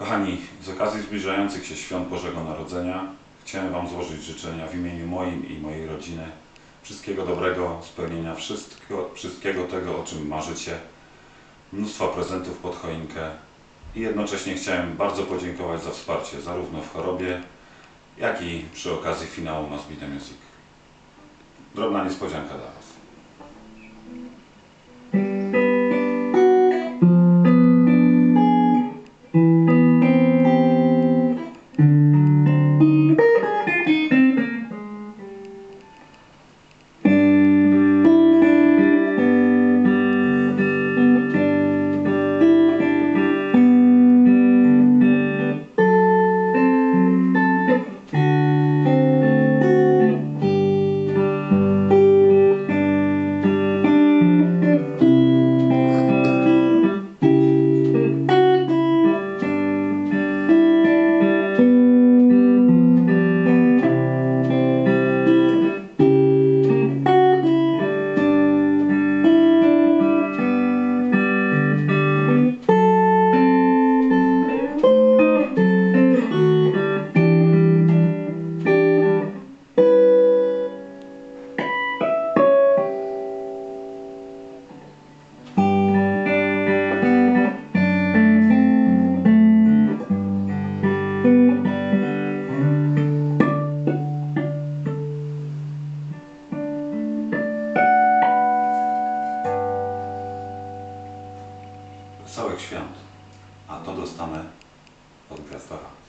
Kochani, z okazji zbliżających się świąt Bożego Narodzenia chciałem Wam złożyć życzenia w imieniu moim i mojej rodziny. Wszystkiego dobrego, spełnienia wszystkiego, wszystkiego tego, o czym marzycie, mnóstwa prezentów pod choinkę i jednocześnie chciałem bardzo podziękować za wsparcie zarówno w chorobie, jak i przy okazji finału Must Be The Music. Drobna niespodzianka dla Was. Wesołych Świąt, a to dostanę od Gwiazdora.